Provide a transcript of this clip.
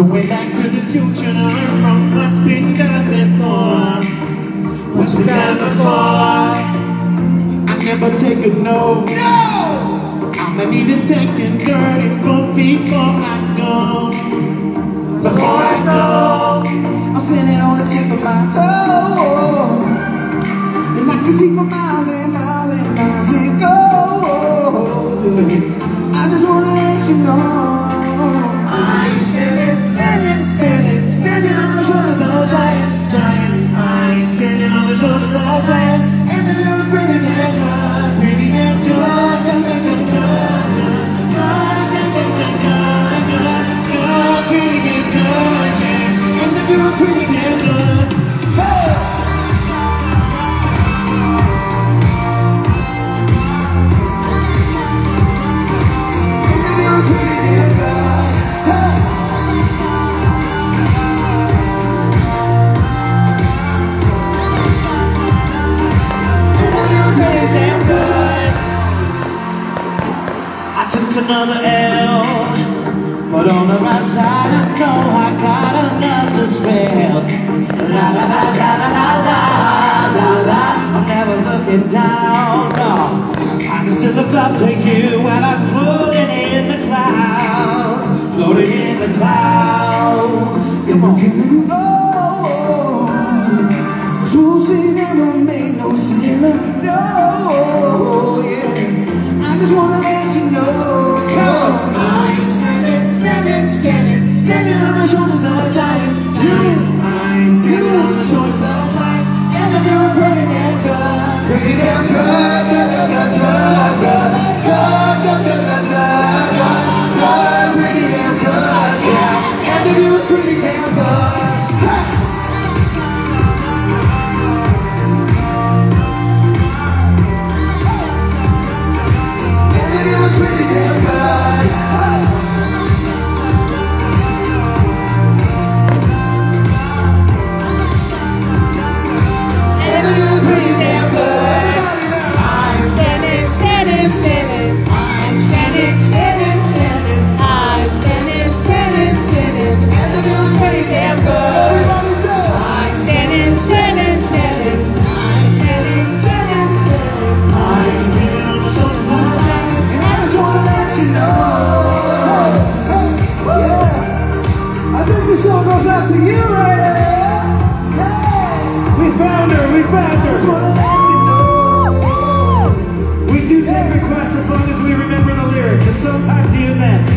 The way back to the future learn from what's been done before. What's been done before? I never take a no. No! I'ma need a second dirty book before I go. Before I go, I'm standing on the tip of my toe. And I can see for miles and miles and miles it goes. I just wanna let you know. moves I But on the right side of know I got enough to spare. La la la la la la la la la. I'm never looking down, no. I can still look up to you. baby was pretty damn good. found her, we found her. We do take requests as long as we remember the lyrics, and sometimes even then.